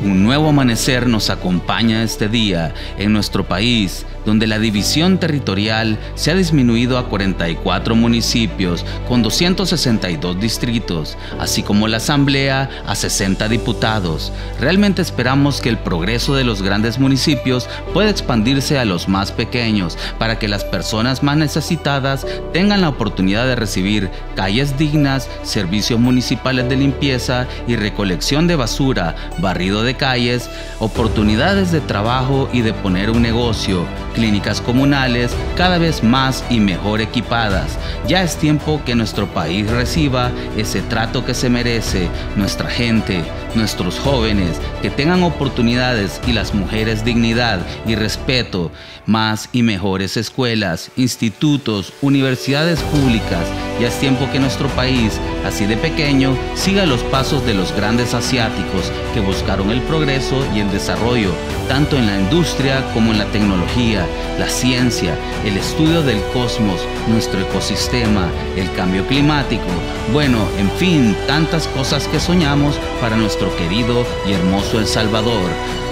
Un nuevo amanecer nos acompaña este día en nuestro país, donde la división territorial se ha disminuido a 44 municipios con 262 distritos, así como la asamblea a 60 diputados. Realmente esperamos que el progreso de los grandes municipios pueda expandirse a los más pequeños para que las personas más necesitadas tengan la oportunidad de recibir calles dignas, servicios municipales de limpieza y recolección de basura, barrido de de calles, oportunidades de trabajo y de poner un negocio, clínicas comunales cada vez más y mejor equipadas. Ya es tiempo que nuestro país reciba ese trato que se merece, nuestra gente, nuestros jóvenes, que tengan oportunidades y las mujeres dignidad y respeto, más y mejores escuelas, institutos, universidades públicas. Ya es tiempo que nuestro país, así de pequeño, siga los pasos de los grandes asiáticos que buscaron el progreso y el desarrollo, tanto en la industria como en la tecnología, la ciencia, el estudio del cosmos, nuestro ecosistema, el cambio climático, bueno, en fin, tantas cosas que soñamos para nuestro querido y hermoso El Salvador.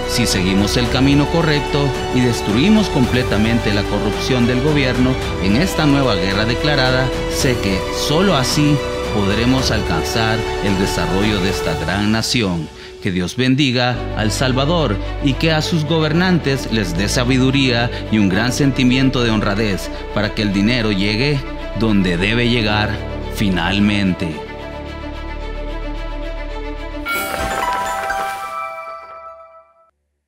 Si seguimos el camino correcto y destruimos completamente la corrupción del gobierno en esta nueva guerra declarada, sé que solo así podremos alcanzar el desarrollo de esta gran nación. Que Dios bendiga al Salvador y que a sus gobernantes les dé sabiduría y un gran sentimiento de honradez para que el dinero llegue donde debe llegar finalmente.